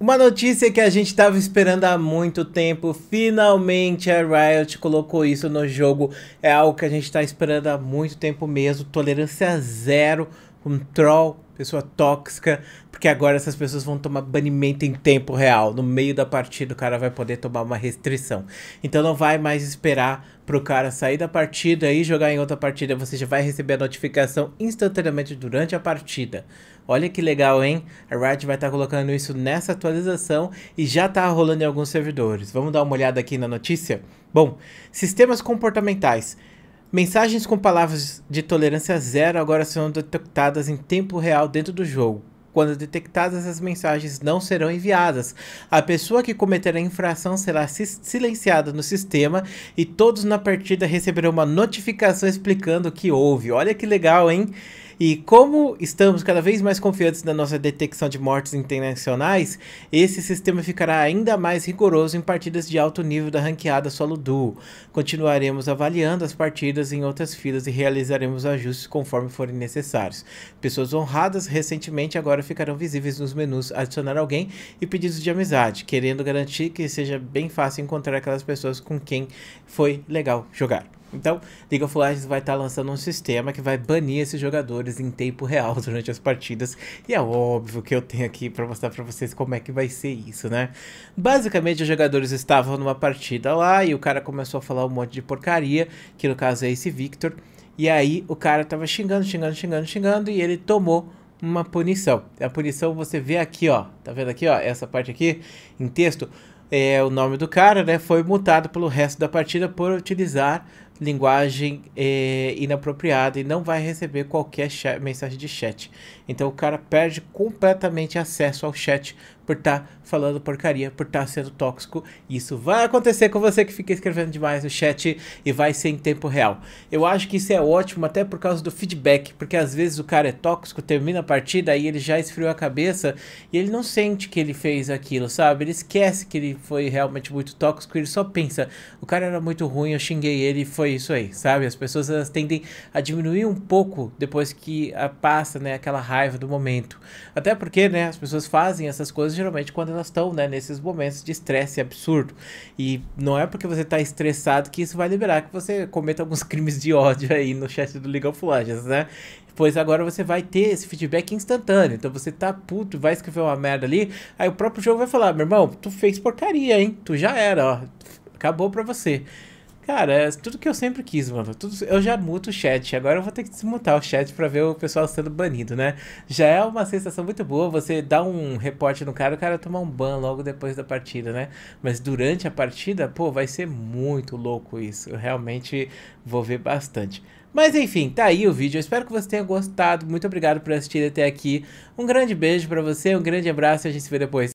Uma notícia que a gente estava esperando há muito tempo, finalmente a Riot colocou isso no jogo. É algo que a gente está esperando há muito tempo mesmo. Tolerância zero com troll, pessoa tóxica, porque agora essas pessoas vão tomar banimento em tempo real. No meio da partida o cara vai poder tomar uma restrição. Então não vai mais esperar pro cara sair da partida e jogar em outra partida. Você já vai receber a notificação instantaneamente durante a partida. Olha que legal, hein? A Riot vai estar tá colocando isso nessa atualização e já está rolando em alguns servidores. Vamos dar uma olhada aqui na notícia? Bom, sistemas comportamentais. Mensagens com palavras de tolerância zero agora são detectadas em tempo real dentro do jogo. Quando detectadas, as mensagens não serão enviadas. A pessoa que cometer a infração será silenciada no sistema e todos na partida receberão uma notificação explicando o que houve. Olha que legal, hein? E como estamos cada vez mais confiantes na nossa detecção de mortes internacionais, esse sistema ficará ainda mais rigoroso em partidas de alto nível da ranqueada solo duo. Continuaremos avaliando as partidas em outras filas e realizaremos ajustes conforme forem necessários. Pessoas honradas recentemente agora ficarão visíveis nos menus adicionar alguém e pedidos de amizade, querendo garantir que seja bem fácil encontrar aquelas pessoas com quem foi legal jogar. Então, League of Legends vai estar tá lançando um sistema que vai banir esses jogadores em tempo real durante as partidas. E é óbvio que eu tenho aqui para mostrar para vocês como é que vai ser isso, né? Basicamente, os jogadores estavam numa partida lá e o cara começou a falar um monte de porcaria, que no caso é esse Victor. E aí o cara tava xingando, xingando, xingando, xingando e ele tomou uma punição. A punição você vê aqui, ó. Tá vendo aqui, ó? Essa parte aqui em texto é, o nome do cara, né, foi multado pelo resto da partida por utilizar linguagem é, inapropriada e não vai receber qualquer mensagem de chat. Então o cara perde completamente acesso ao chat por estar tá falando porcaria, por estar tá sendo tóxico. Isso vai acontecer com você que fica escrevendo demais no chat e vai ser em tempo real. Eu acho que isso é ótimo até por causa do feedback, porque às vezes o cara é tóxico, termina a partida, aí ele já esfriou a cabeça e ele não sente que ele fez aquilo, sabe? Ele esquece que ele foi realmente muito tóxico, ele só pensa, o cara era muito ruim, eu xinguei ele e foi isso aí, sabe? As pessoas elas tendem a diminuir um pouco depois que passa, né, aquela raiva do momento. Até porque, né, as pessoas fazem essas coisas geralmente quando elas estão, né, nesses momentos de estresse absurdo. E não é porque você está estressado que isso vai liberar que você cometa alguns crimes de ódio aí no chat do League of Legends, né? Pois agora você vai ter esse feedback instantâneo. Então você tá puto, vai escrever uma merda ali, aí o próprio jogo vai falar: "Meu irmão, tu fez porcaria, hein? Tu já era, ó. Acabou pra você." Cara, é tudo que eu sempre quis, mano. Tudo, eu já muto o chat. Agora eu vou ter que desmutar o chat pra ver o pessoal sendo banido, né? Já é uma sensação muito boa você dar um reporte no cara, o cara tomar um ban logo depois da partida, né? Mas durante a partida, pô, vai ser muito louco isso. Eu realmente vou ver bastante. Mas enfim, tá aí o vídeo. Eu espero que você tenha gostado. Muito obrigado por assistir até aqui. Um grande beijo pra você, um grande abraço e a gente se vê depois.